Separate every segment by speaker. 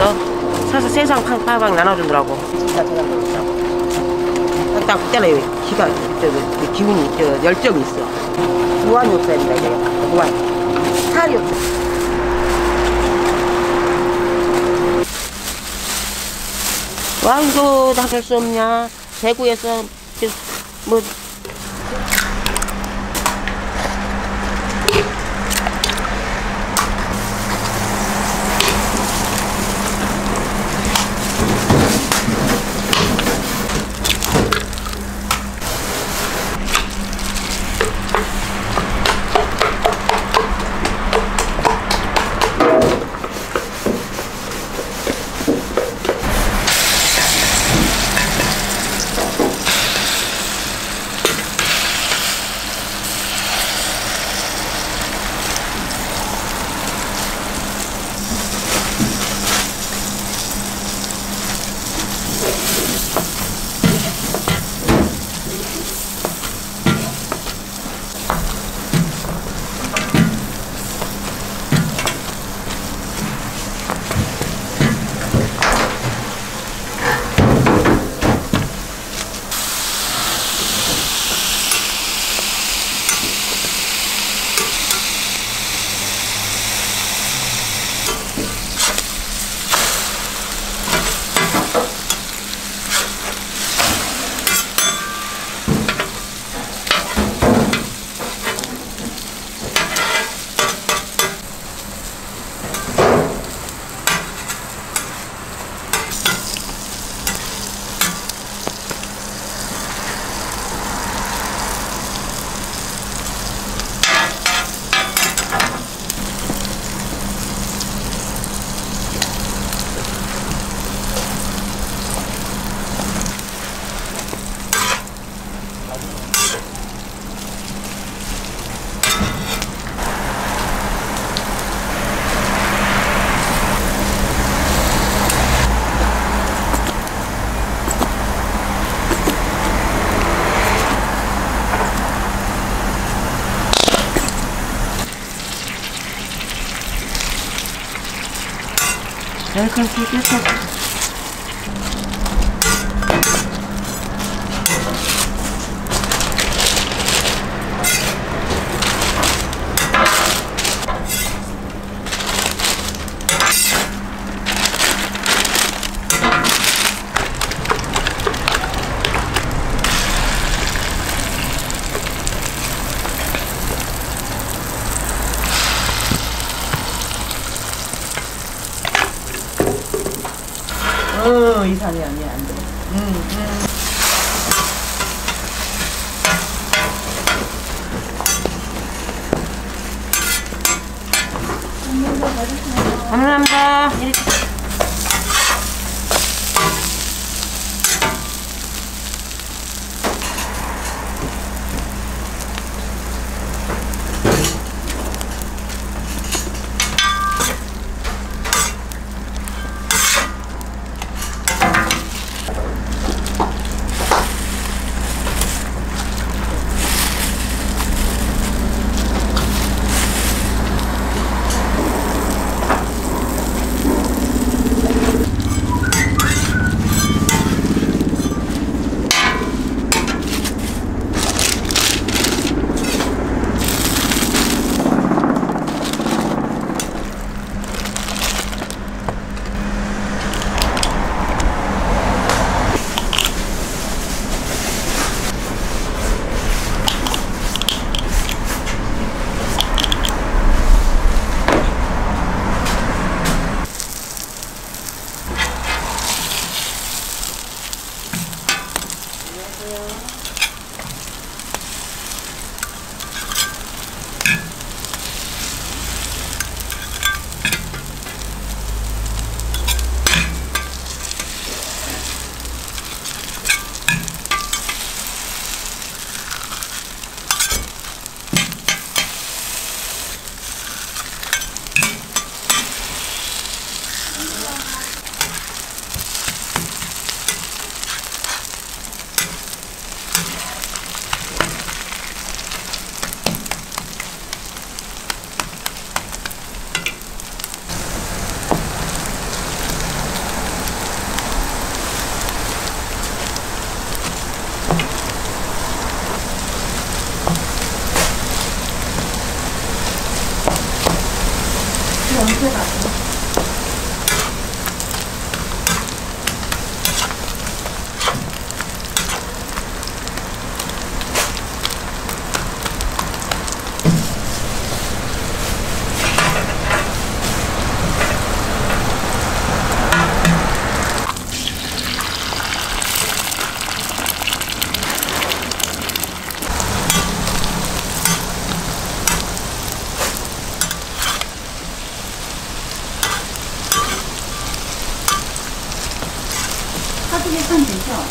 Speaker 1: 사서 사서 세상 팡팡 나눠주더라고. 진짜 대단하딱 그때는 기가 저, 저, 기운이 저 열정이 있어. 무한이 없어야 된다 이제 무한. 살이 없어. 왕도 나갈 수 없냐? 대구에서 저, 뭐 별걸 새겼어.
Speaker 2: 어, 이상이 아니야, 안 돼. 응, 응.
Speaker 1: 감사합니다.
Speaker 3: 카드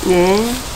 Speaker 1: Yeah.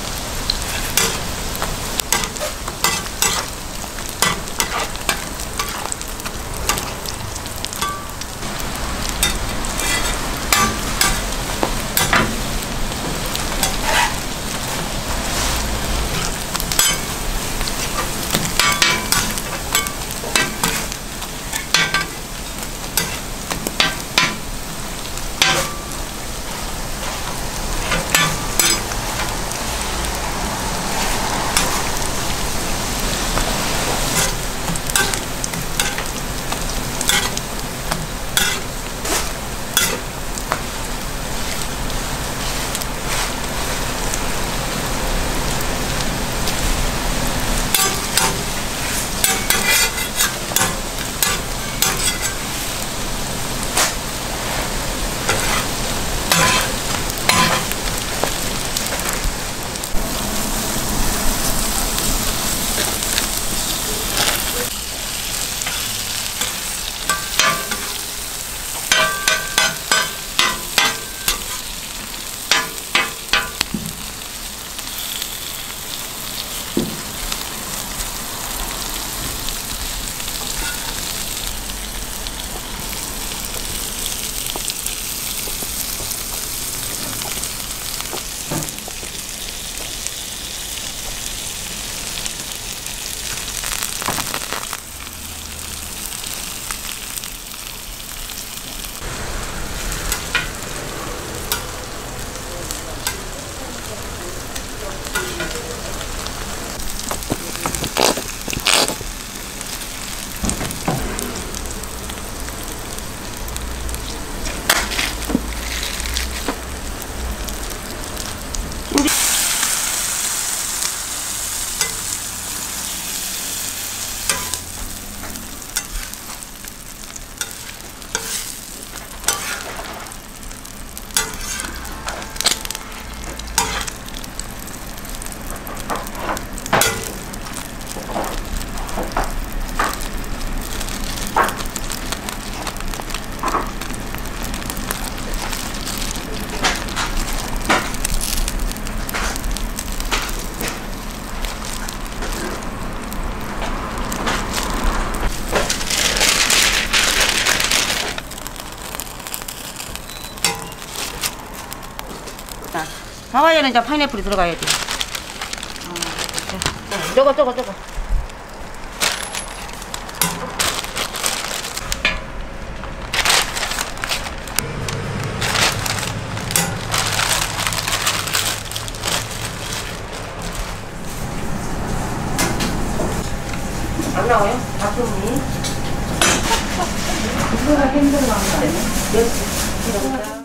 Speaker 1: 하와이안은 이제 파인애플이 들어가야 돼. 자, 저거, 저거, 저거. 안 나와요? 박수미. 이거가 힘들어 나온다. 네.